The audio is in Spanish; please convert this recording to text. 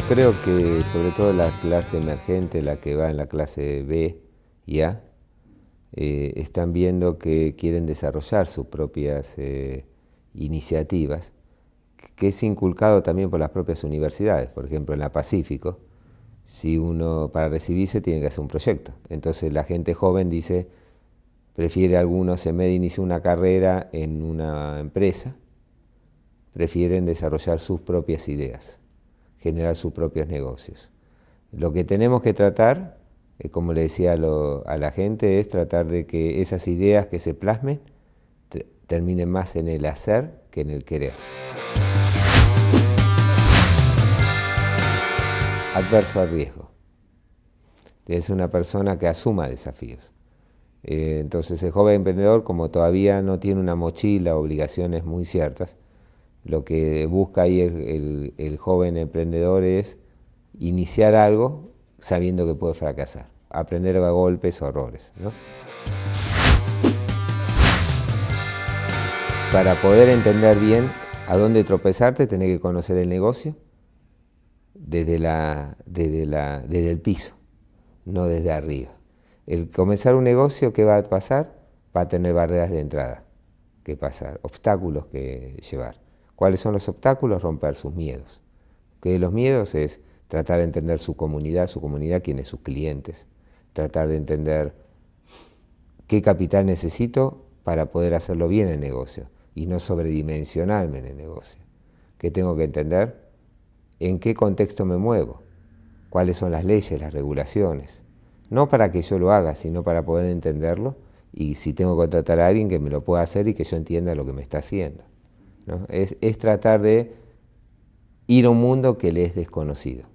creo que sobre todo la clase emergente, la que va en la clase B y A, eh, están viendo que quieren desarrollar sus propias eh, iniciativas, que es inculcado también por las propias universidades. Por ejemplo, en la Pacífico, si uno para recibirse tiene que hacer un proyecto. Entonces la gente joven dice, prefiere algunos en vez de iniciar una carrera en una empresa, prefieren desarrollar sus propias ideas, generar sus propios negocios. Lo que tenemos que tratar, eh, como le decía a, la gente, es tratar de que esas ideas que se plasmen terminen más en el hacer que en el querer. Adverso al riesgo. Es una persona que asuma desafíos. Eh, entonces el joven emprendedor, como todavía no tiene una mochila, obligaciones muy ciertas, lo que busca ahí el, joven emprendedor es iniciar algo sabiendo que puede fracasar, aprender a golpes o errores. Para poder entender bien a dónde tropezarte, tenés que conocer el negocio desde, la, desde, la, desde el piso, no desde arriba. El comenzar un negocio, ¿qué va a pasar? Va a tener barreras de entrada que pasar, obstáculos que llevar. ¿Cuáles son los obstáculos? Romper sus miedos. Que los miedos es tratar de entender su comunidad, su comunidad, quiénes sus clientes, tratar de entender qué capital necesito para poder hacerlo bien en el negocio y no sobredimensionarme en el negocio. ¿Qué tengo que entender? ¿En qué contexto me muevo? ¿Cuáles son las leyes, las regulaciones? No para que yo lo haga, sino para poder entenderlo y si tengo que contratar a alguien que me lo pueda hacer y que yo entienda lo que me está haciendo. Es, es tratar de ir a un mundo que le es desconocido.